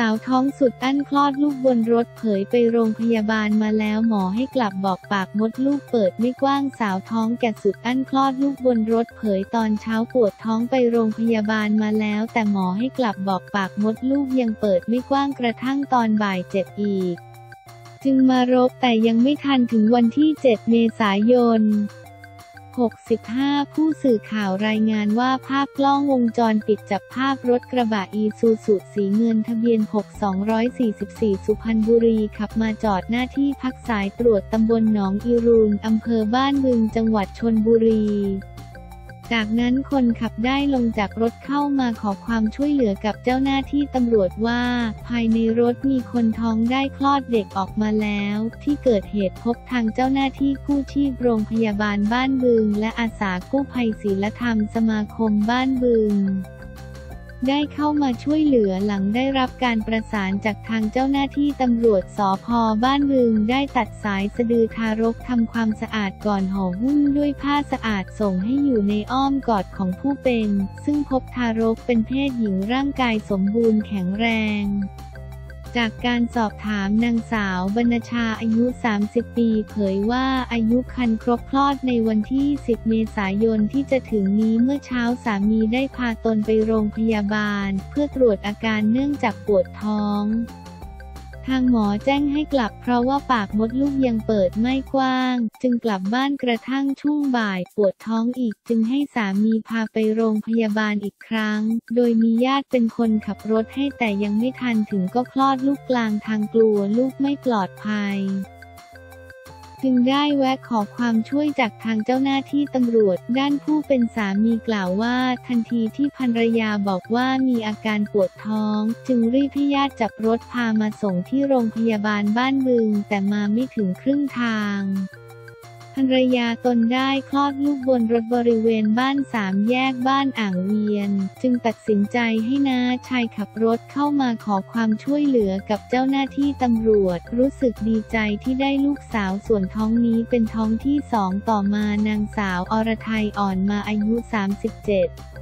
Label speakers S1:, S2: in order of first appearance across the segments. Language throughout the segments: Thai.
S1: สาวท้องสุดอั้นคลอดลูกบนรถเผยไปโรงพยาบาลมาแล้วหมอให้กลับบอกปากมดลูกเปิดไม่กว้างสาวท้องแก่สุดอั้นคลอดลูกบนรถเผยตอนเช้าปวดท้องไปโรงพยาบาลมาแล้ว แต่หมอให้กลับบอกปากมดลูกยังเปิดไม่กว้างกระทั่งตอนบ่ายเจ็บอีก จึงมารบแต่ยังไม่ทันถึงวันที่ 7 เมษายน 65 ผู้สื่อข่าวรายงานว่าภาพกล้องวงจรปิดจับภาพรถกระบะอีซูซุสีเงินทะเบียน 6244 สุพรรณบุรีขับมาจอดหน้าที่พักสายตรวจตำบลหนองอีรูนอำเภอบ้านบึงจังหวัดชนบุรี จากนั้นคนขับได้ลงจากรถเข้ามาขอความช่วยเหลือกับเจ้าหน้าที่ตำรวจว่า ภายในรถมีคนท้องได้คลอดเด็กออกมาแล้ว ที่เกิดเหตุพบทางเจ้าหน้าที่กู้ชีพโรงพยาบาลบ้านบึง และอาสากู้ภัยศีลธรรมสมาคมบ้านบึง ได้เข้ามาช่วยเหลือหลังได้รับการประสานจากทางเจ้าหน้าที่ตำรวจสพบ้านบึงได้ตัดสายสะดือทารกทำความสะอาดก่อนห่อหุ้มด้วยผ้าสะอาดส่งให้อยู่ในอ้อมกอดของผู้เป็น ซึ่งพบทารกเป็นเพศหญิงร่างกายสมบูรณ์แข็งแรง จากการสอบถามนางสาวบรรชาอายุ 30 ปี เผยว่าอายุคันครบคลอดในวันที่ 10 เมษายนที่จะถึงนี้เมื่อเช้าสามีได้พาตนไปโรงพยาบาล เพื่อตรวจอาการเนื่องจากปวดท้อง ทางหมอแจ้งให้กลับเพราะว่าปากมดลูกยังเปิดไม่กว้าง จึงกลับบ้านกระทั่งช่วงบ่ายปวดท้องอีกจึงให้สามีพาไปโรงพยาบาลอีกครั้ง โดยมีญาติเป็นคนขับรถให้แต่ยังไม่ทันถึงก็คลอดลูกกลางทางกลัวลูกไม่ปลอดภัย จึงได้แวะขอความช่วยจากทางเจ้าหน้าที่ตำรวจ ด้านผู้เป็นสามีกล่าวว่า ทันทีที่ภรรยาบอกว่ามีอาการปวดท้อง จึงรีบให้ญาติจับรถพามาส่งที่โรงพยาบาลบ้านบึง แต่มาไม่ถึงครึ่งทาง ภรรยาตนได้คลอดลูกบนรถบริเวณบ้านสามแยกบ้านอ่างเวียน จึงตัดสินใจให้น้าชายขับรถเข้ามาขอความช่วยเหลือกับเจ้าหน้าที่ตำรวจ รู้สึกดีใจที่ได้ลูกสาวส่วนท้องนี้เป็นท้องที่สองต่อมานางสาวอรไทยอ่อนมาอายุ 37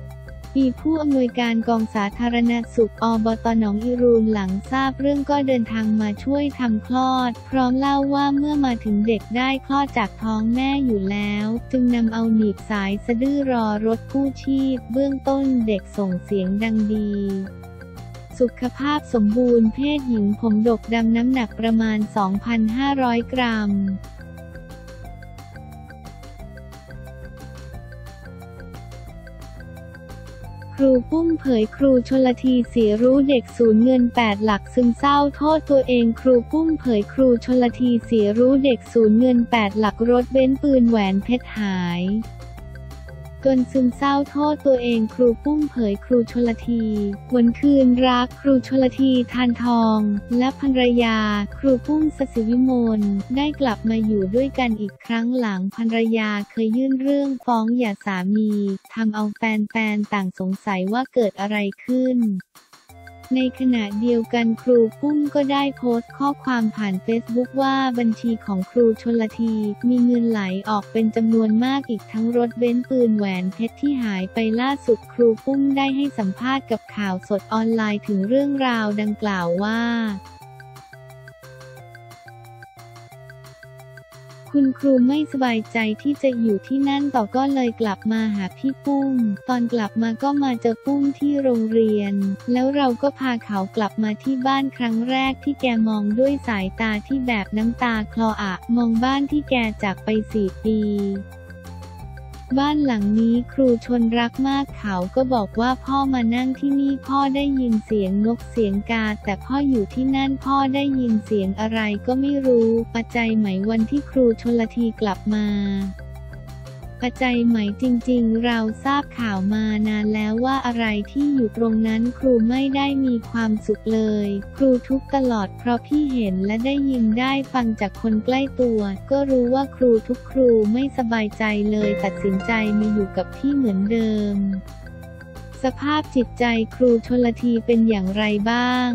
S1: ปีผู้อำนวยการกองสาธารณสุขอบตหนองอีรูนหลังทราบเรื่องก็เดินทางมาช่วยทำคลอด พร้อมเล่าว่าเมื่อมาถึงเด็กได้คลอดจากท้องแม่อยู่แล้ว จึงนำเอาหนีบสายสะดื้อรอรถกู้ชีพ เบื้องต้นเด็กส่งเสียงดังดีสุขภาพสมบูรณ์เพศหญิงผมดกดำน้ำหนักประมาณ 2,500 กรัม รูปุ้มเผยครูชลทีเสียรู้เด็กสูญเงิน 8 หลักซึมเศร้าโทษตัวเองครูปุ้มเผยครูชลทีเสียรู้เด็กสูญเงิน 8 หลักรถเบนซ์ปืนแหวนเพชรหาย จนซึมเศร้าโทษตัวเองครูปุ้มเผยครูชลทีวันคืนรักครูชลทีทานทอง และภรรยา ครูปุ้มสศิวิมลได้กลับมาอยู่ด้วยกันอีกครั้งหลังภรรยาเคยยื่นเรื่องฟ้องหย่าสามีทำเอาแฟนๆต่างสงสัยว่าเกิดอะไรขึ้น ในขณะเดียวกันครูปุ้มก็ได้โพสต์ข้อความผ่านเฟซบุ๊กว่าบัญชีของครูชนละที มีเงินไหลออกเป็นจำนวนมากอีกทั้งรถเบนซ์ปืนแหวนเพชรที่หายไปล่าสุดครูปุ้มได้ให้สัมภาษณ์กับข่าวสดออนไลน์ถึงเรื่องราวดังกล่าวว่า คุณครูไม่สบายใจที่จะอยู่ที่นั่นต่อก็เลยกลับมาหาพี่ปุ้ม ตอนกลับมาก็มาเจอปุ้มที่โรงเรียน แล้วเราก็พาเขากลับมาที่บ้านครั้งแรกที่แกมองด้วยสายตาที่แบบน้ำตาคลออะ มองบ้านที่แกจากไปสี่ปี บ้านหลังนี้ครูชนรักมากเขาก็บอกว่าพ่อมานั่งที่นี่พ่อได้ยินเสียงนกเสียงกา แต่พ่ออยู่ที่นั่นพ่อได้ยินเสียงอะไรก็ไม่รู้ปัจจัยไหมวันที่ครูชนละทีกลับมา ปัจจัยไหมจริง ๆ เราทราบข่าวมานานแล้วว่าอะไรที่อยู่ตรงนั้นครูไม่ได้มีความสุขเลย ครูทุกตลอดเพราะพี่เห็นและได้ยินได้ฟังจากคนใกล้ตัว ก็รู้ว่าครูทุกครูไม่สบายใจเลยตัดสินใจมาอยู่กับพี่เหมือนเดิม สภาพจิตใจครูชลทีเป็นอย่างไรบ้าง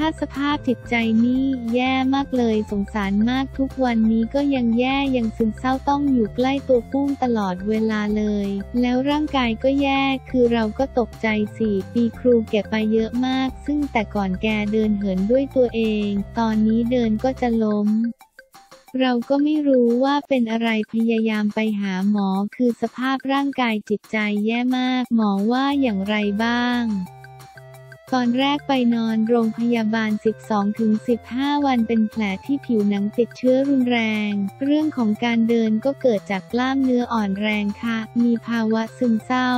S1: ถ้าสภาพจิตใจนี่แย่มากเลยสงสารมากทุกวันนี้ก็ยังแย่ยังซึมเศร้าต้องอยู่ใกล้ตัวปุ้งตลอดเวลาเลย แล้วร่างกายก็แย่คือเราก็ตกใจสี่ปีครูเก็บไปเยอะมาก ซึ่งแต่ก่อนแกเดินเหินด้วยตัวเอง ตอนนี้เดินก็จะล้มเราก็ไม่รู้ว่าเป็นอะไรพยายามไปหาหมอคือสภาพร่างกายจิตใจแย่มาก หมอว่าอย่างไรบ้าง ตอนแรกไปนอนโรงพยาบาล 12-15 วันเป็นแผลที่ผิวหนังติดเชื้อรุนแรง เรื่องของการเดินก็เกิดจากกล้ามเนื้ออ่อนแรงค่ะ มีภาวะซึมเศร้า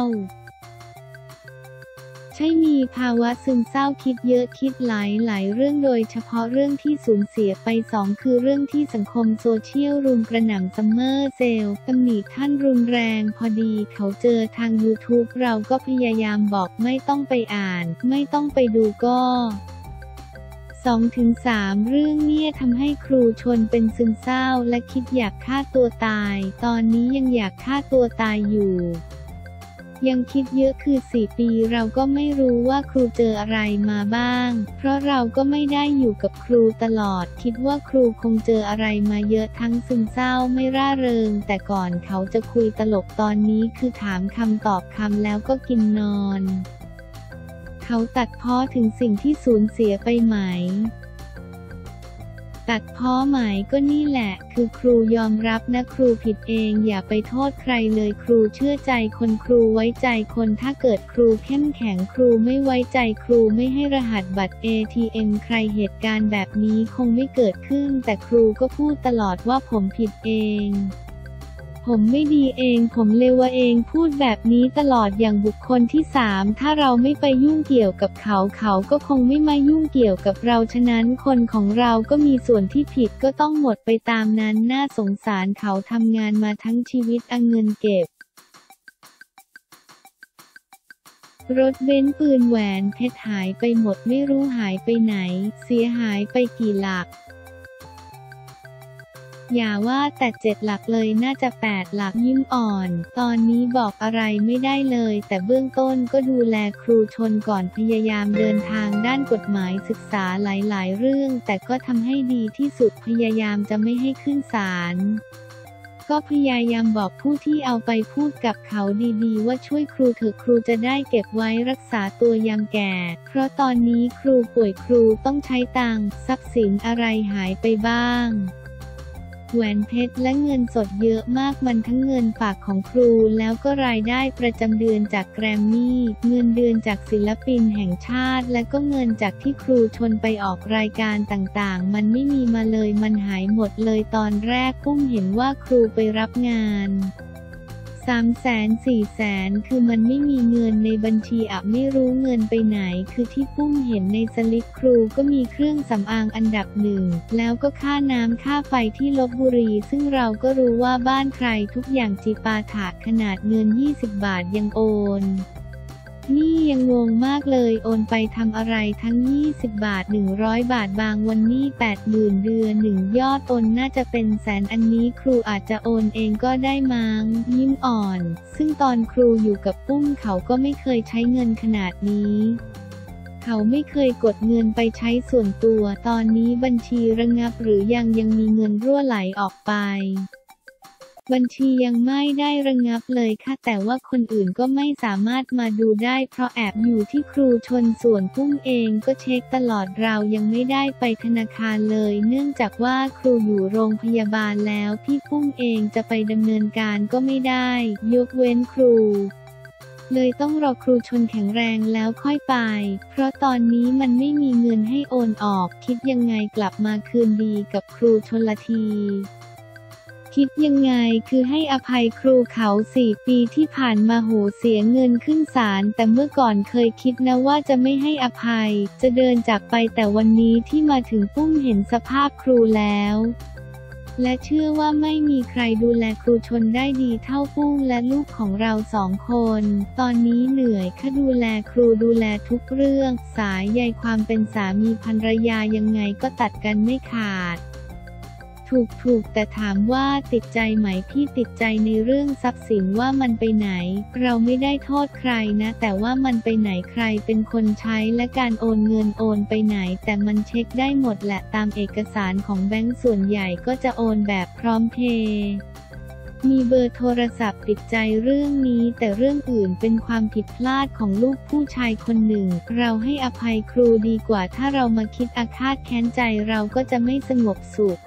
S1: ช่มีภาวะซึมเศร้าคิดเยอะคิดหลายหลายเรื่องโดยเฉพาะเรื่องที่สูญเสียไปสองคือเรื่องที่สังคมโซเชียลรุมกระหน่ำซัมเมอร์เซลตำหนิท่านรุนแรงพอดีเขาเจอทาง YouTube เราก็พยายามบอกไม่ต้องไปอ่าน ไม่ต้องไปดูก็2-3 เรื่องเนี่ยทำให้ครูชนเป็นซึมเศร้าและคิดอยากฆ่าตัวตาย ตอนนี้ยังอยากฆ่าตัวตายอยู่ ยังคิดเยอะคือ 4 ปีเราก็ไม่รู้ว่าครูเจออะไรมาบ้าง เพราะเราก็ไม่ได้อยู่กับครูตลอด คิดว่าครูคงเจออะไรมาเยอะทั้งซึมเศร้าไม่ร่าเริง แต่ก่อนเขาจะคุยตลกตอนนี้คือถามคำตอบคำแล้วก็กินนอน เขาตัดพ้อถึงสิ่งที่สูญเสียไปไหม ตักพ้อหมายก็นี่แหละ คือครูยอมรับนะครูผิดเองอย่าไปโทษใครเลยครูเชื่อใจคนครูไว้ใจคนถ้าเกิดครูเข้มแข็งครูไม่ไว้ใจครูไม่ให้รหัสบัตร ATM ใครเหตุการณ์แบบนี้คงไม่เกิดขึ้น แต่ครูก็พูดตลอดว่าผมผิดเอง ผมไม่ดีเอง ผมเลวเองพูดแบบนี้ตลอดอย่างบุคคลที่สามถ้าเราไม่ไปยุ่งเกี่ยวกับเขาเขาก็คงไม่มายุ่งเกี่ยวกับเราฉะนั้นคนของเราก็มีส่วนที่ผิดก็ต้องหมดไปตามนั้นน่าสงสารเขาทำงานมาทั้งชีวิตเอาเงินเก็บรถเบนซ์ปืนแหวนเพชรหายไปหมดไม่รู้หายไปไหน เสียหายไปกี่หลัก อย่าว่าแต่เจ็ดหลักเลยน่าจะแปดหลักยิ้มอ่อน ตอนนี้บอกอะไรไม่ได้เลย แต่เบื้องต้นก็ดูแลครูชนก่อนพยายามเดินทางด้านกฎหมายศึกษาหลาย ๆ เรื่อง แต่ก็ทำให้ดีที่สุดพยายามจะไม่ให้ขึ้นศาลก็พยายามบอกผู้ที่เอาไปพูดกับเขาดีๆ ว่าช่วยครูเถอะครูจะได้เก็บไว้รักษาตัวยามแก่ เพราะตอนนี้ครูป่วยครูต้องใช้ตังทรัพย์สินอะไรหายไปบ้าง แหวนเพชรและเงินสดเยอะมากมันทั้งเงินฝากของครูแล้วก็รายได้ประจำเดือนจากแกรมมี่ เงินเดือนจากศิลปินแห่งชาติ และก็เงินจากที่ครูชนไปออกรายการต่างๆ มันไม่มีมาเลยมันหายหมดเลยตอนแรกปุ้มเห็นว่าครูไปรับงาน สามแสนสี่แสนคือมันไม่มีเงินในบัญชีอะไม่รู้เงินไปไหน คือที่ปุ้มเห็นในสลิปครูก็มีเครื่องสำอางอันดับหนึ่ง แล้วก็ค่าน้ำค่าไฟที่ลบบุรี ซึ่งเราก็รู้ว่าบ้านใครทุกอย่างจีปาถะขนาดเงิน 20 บาทยังโอน นี่ยังงงมากเลยโอนไปทำอะไรทั้ง 20 บาท 100 บาทบางวันนี่80,000เดือนหนึ่งยอดโอนน่าจะเป็นแสนอันนี้ครูอาจจะโอนเองก็ได้มั้งยิ้มอ่อน ซึ่งตอนครูอยู่กับปุ้มเขาก็ไม่เคยใช้เงินขนาดนี้เขาไม่เคยกดเงินไปใช้ส่วนตัว ตอนนี้บัญชีระงับหรือยังยังมีเงินรั่วไหลออกไป บัญชียังไม่ได้ระงับเลยค่ะ แต่ว่าคนอื่นก็ไม่สามารถมาดูได้ เพราะแอบอยู่ที่ครูชนส่วนพุ่งเองก็เช็คตลอดเรายังไม่ได้ไปธนาคารเลย เนื่องจากว่าครูอยู่โรงพยาบาลแล้วพี่พุ่งเองจะไปดำเนินการก็ไม่ได้ ยกเว้นครูเลยต้องรอครูชนแข็งแรงแล้วค่อยไป เพราะตอนนี้มันไม่มีเงินให้โอนออก คิดยังไงกลับมาคืนดีกับครูชนละที คิดยังไงคือให้อภัยครูเขาสี่ปีที่ผ่านมาโหเสียเงินขึ้นศาลแต่เมื่อก่อนเคยคิดนะว่าจะไม่ให้อภัย จะเดินจากไปแต่วันนี้ที่มาถึงปุ้มเห็นสภาพครูแล้วและเชื่อว่าไม่มีใครดูแลครูชนได้ดีเท่าปุ้งและลูกของเราสองคน ตอนนี้เหนื่อยค่ะดูแลครูดูแลทุกเรื่อง สายใยความเป็นสามีภรรยายังไงก็ตัดกันไม่ขาด ถูกถูกแต่ถามว่าติดใจไหมพี่ติดใจในเรื่องทรัพย์สินว่ามันไปไหน เราไม่ได้โทษใครนะ แต่ว่ามันไปไหนใครเป็นคนใช้และการโอนเงินโอนไปไหน แต่มันเช็คได้หมดแหละตามเอกสารของแบงก์ส่วนใหญ่ก็จะโอนแบบพร้อมเพย์มีเบอร์โทรศัพท์ติดใจเรื่องนี้แต่เรื่องอื่นเป็นความผิดพลาดของลูกผู้ชายคนหนึ่ง เราให้อภัยครูดีกว่าถ้าเรามาคิดอาฆาตแค้นใจเราก็จะไม่สงบสุข